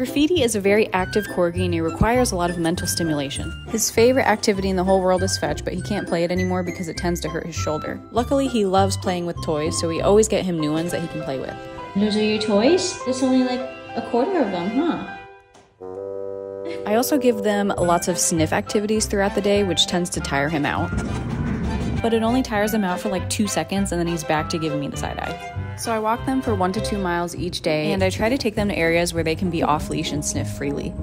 Graffiti is a very active corgi and he requires a lot of mental stimulation. His favorite activity in the whole world is fetch, but he can't play it anymore because it tends to hurt his shoulder. Luckily, he loves playing with toys, so we always get him new ones that he can play with. Those are your toys? There's only like a quarter of them, huh? I also give them lots of sniff activities throughout the day, which tends to tire him out. But it only tires him out for like two seconds and then he's back to giving me the side eye. So I walk them for one to two miles each day and I try to take them to areas where they can be off leash and sniff freely.